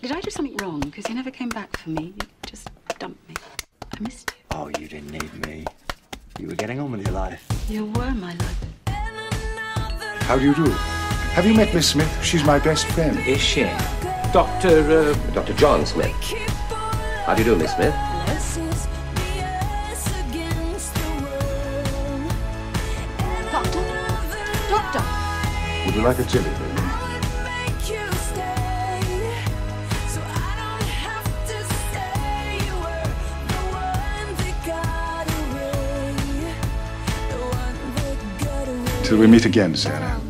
Did I do something wrong? Because you never came back for me. You just dumped me. I missed you. Oh, you didn't need me. You were getting on with your life. You were my life. How do you do? Have you met Miss Smith? She's my best friend. Is she? Dr. Uh, Dr. John Smith. How do you do, Miss Smith? Doctor? Doctor! Would you like a jelly, baby? Till we meet again, Sarah.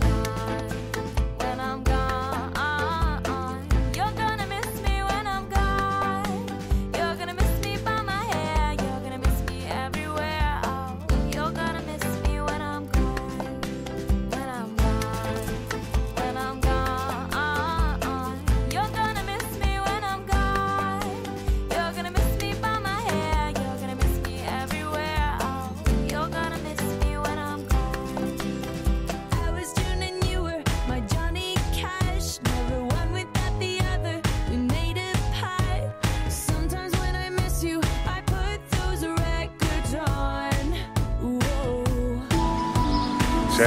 I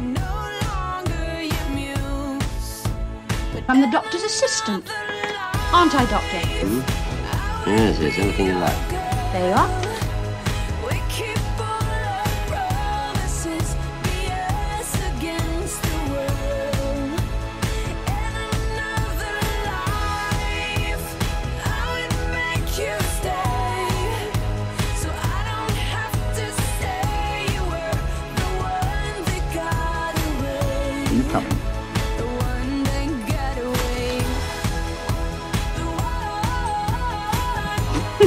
no longer your muse. I'm the doctor's assistant. Aren't I, Doctor? Hmm? Yes, yes, anything you like. There you are.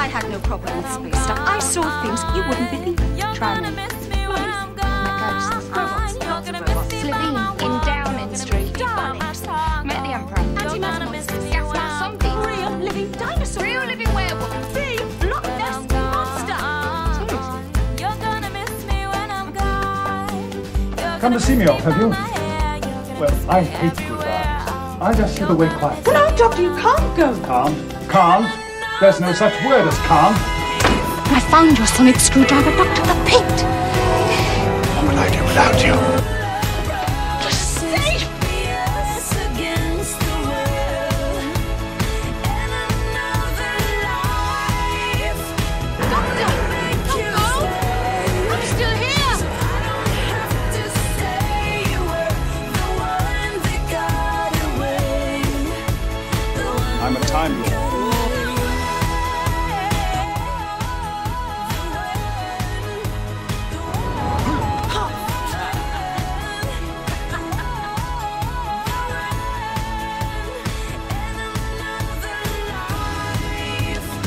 I had no problem with space stuff. I saw things you wouldn't believe. You're Try gonna me. miss me when I'm oh gone. ghosts, robots, You're lots of gonna robots. miss Living in wall. Downing Street, miss me by my Bunnies. Met the Emperor. You're gonna miss me Yes, when not I'm zombies. Real living dinosaur. Real living werewolf. The Loch Ness monster. Hmm. You're gonna miss me when I'm gone. You're Come to see me off, have you? by my hair. You're gonna Well, I me hate everywhere. goodbyes. I just sit away quiet. Well, no, Doctor, you can't go. Can't. Can't. There's no such word as can't. I found your sonic screwdriver, Doctor. The pit. What would I do without you?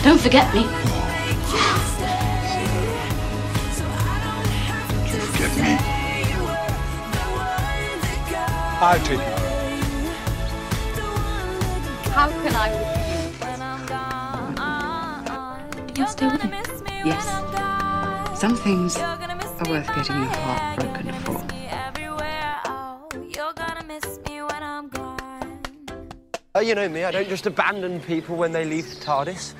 Don't forget me. Forget me. I'll take you. How can I with You'll stay with me. Yes. Some things are worth getting your heart broken for. Oh, you know me, I don't just abandon people when they leave the TARDIS.